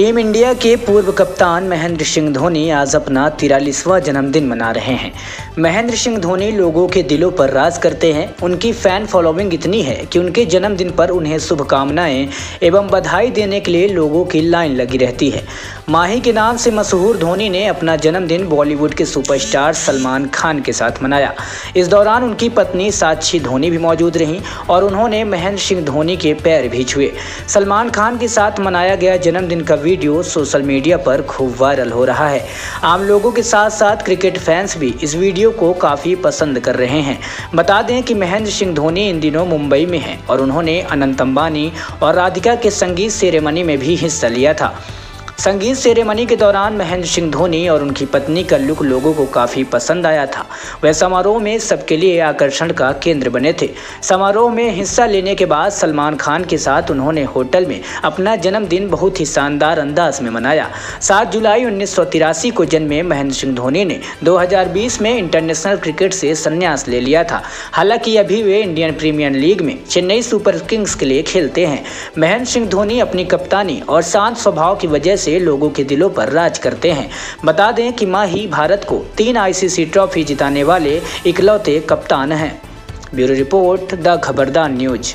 Team India के पूर्व कप्तान महेंद्र सिंह धोनी आज अपना तिरालीसवां जन्मदिन मना रहे हैं। महेंद्र सिंह धोनी लोगों के दिलों पर राज करते हैं। उनकी फ़ैन फॉलोइंग इतनी है कि उनके जन्मदिन पर उन्हें शुभकामनाएँ एवं बधाई देने के लिए लोगों की लाइन लगी रहती है। माही के नाम से मशहूर धोनी ने अपना जन्मदिन बॉलीवुड के सुपरस्टार सलमान खान के साथ मनाया। इस दौरान उनकी पत्नी साक्षी धोनी भी मौजूद रहीं और उन्होंने महेंद्र सिंह धोनी के पैर भी छुए। सलमान खान के साथ मनाया गया जन्मदिन का वीडियो सोशल मीडिया पर खूब वायरल हो रहा है। आम लोगों के साथ साथ क्रिकेट फैंस भी इस वीडियो को काफ़ी पसंद कर रहे हैं। बता दें कि महेंद्र सिंह धोनी इन दिनों मुंबई में हैं और उन्होंने अनंत अंबानी और राधिका के संगीत सेरेमनी में भी हिस्सा लिया था। संगीत सेरेमनी के दौरान महेंद्र सिंह धोनी और उनकी पत्नी का लुक लोगों को काफ़ी पसंद आया था। वह समारोह में सबके लिए आकर्षण का केंद्र बने थे। समारोह में हिस्सा लेने के बाद सलमान खान के साथ उन्होंने होटल में अपना जन्मदिन बहुत ही शानदार अंदाज में मनाया। सात जुलाई उन्नीस सौ तिरासी को जन्मे महेंद्र सिंह धोनी ने दो हज़ार बीस में इंटरनेशनल क्रिकेट से संन्यास ले लिया था। हालाँकि अभी वे इंडियन प्रीमियर लीग में चेन्नई सुपर किंग्स के लिए खेलते हैं। महेंद्र सिंह धोनी अपनी कप्तानी और शांत स्वभाव की वजह से से लोगों के दिलों पर राज करते हैं। बता दें कि माही भारत को तीन आईसीसी ट्रॉफी जिताने वाले इकलौते कप्तान हैं। Bureau report, the Khabardar news.